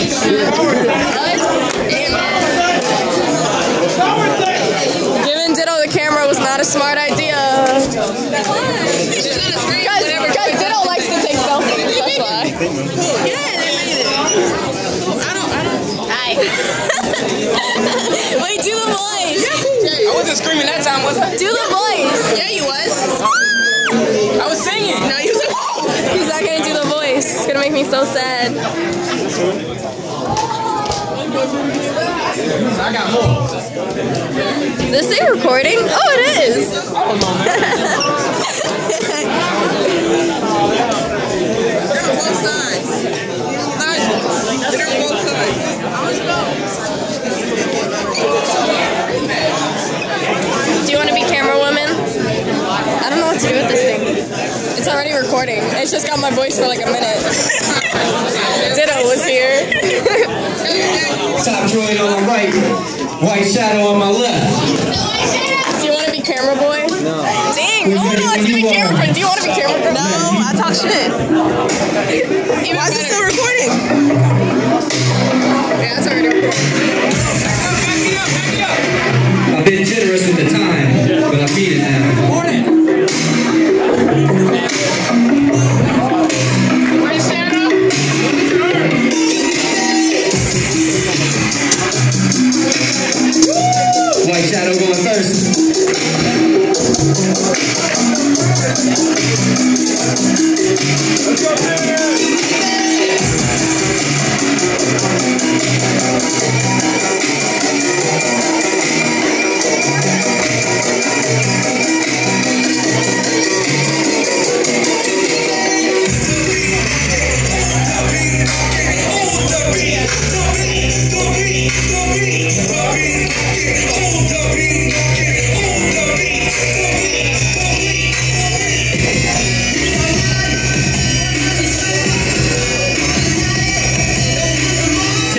Giving Ditto the camera was not a smart idea. Guys, guys, Ditto likes to take selfies. That's why. Hi. Wait, do the voice. I wasn't screaming that time, was I? Do the voice. Yeah, you was. I was singing. No, you was like, He's not gonna do the voice. It's gonna make me so sad. I got more. This thing recording? Oh, it is. Do you want to be camera woman? I don't know what to do with this thing. It's already recording. It's just got my voice for like a minute. Ditto was here. TopDroiid on my right, white shadow on my left. Do you want to be camera boy? No. Dang! Oh no, it's gonna be camera girl. Do you want to be camera girl? No, I talk shit. Why is it still recording?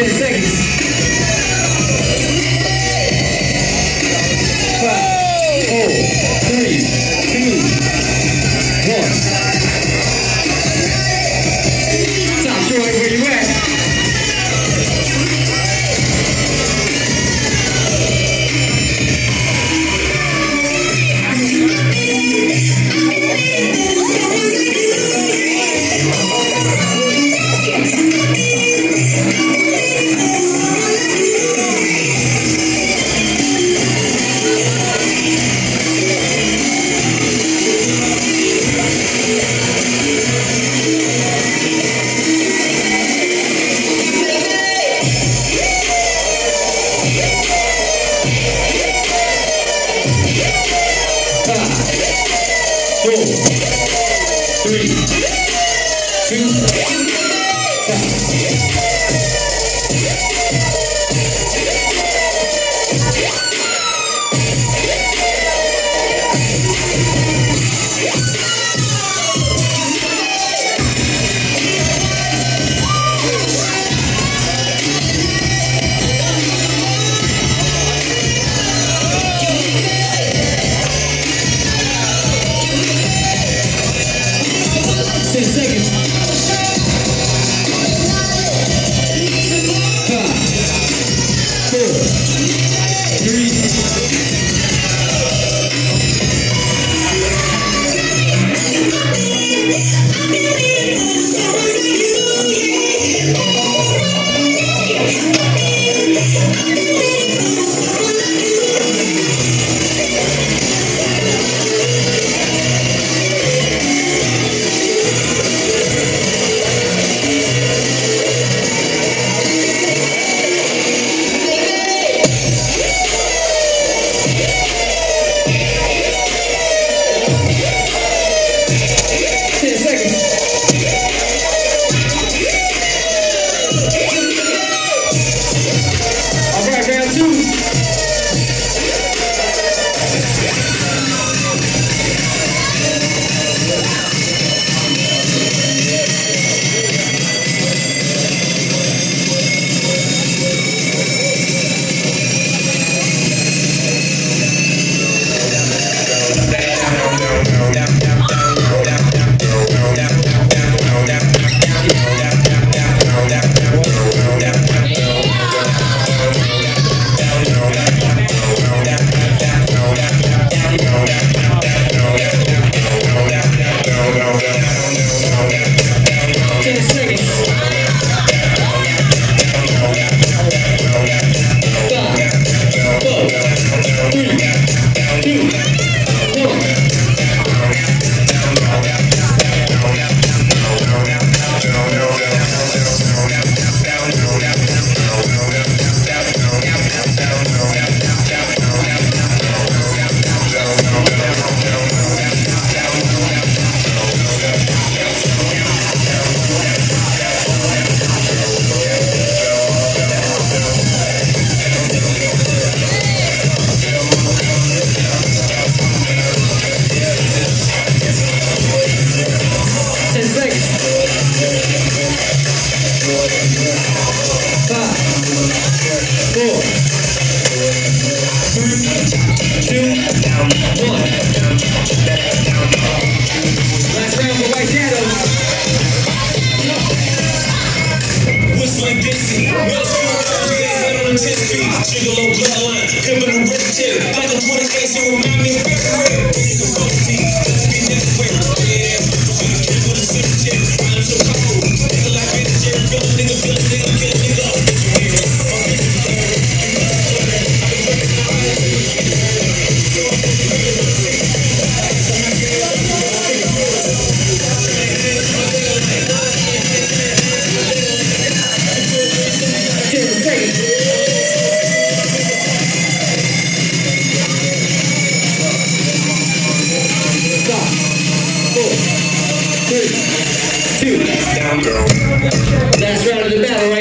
10 seconds. If you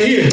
right here.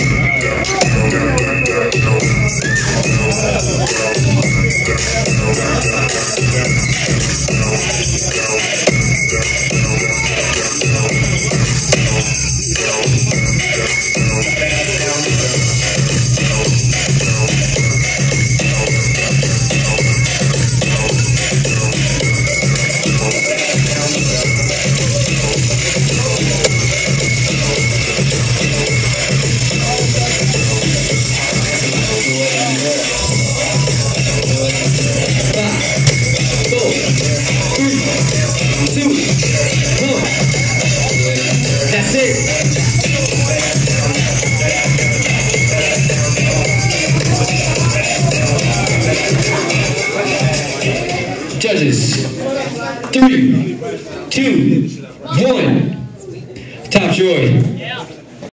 Three, two, one. Top Joy.